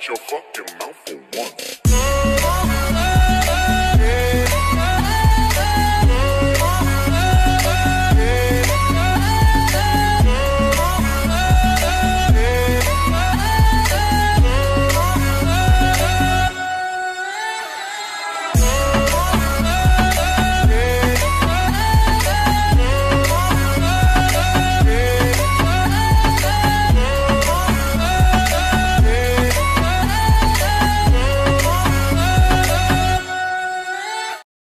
shut your fucking mouth for once.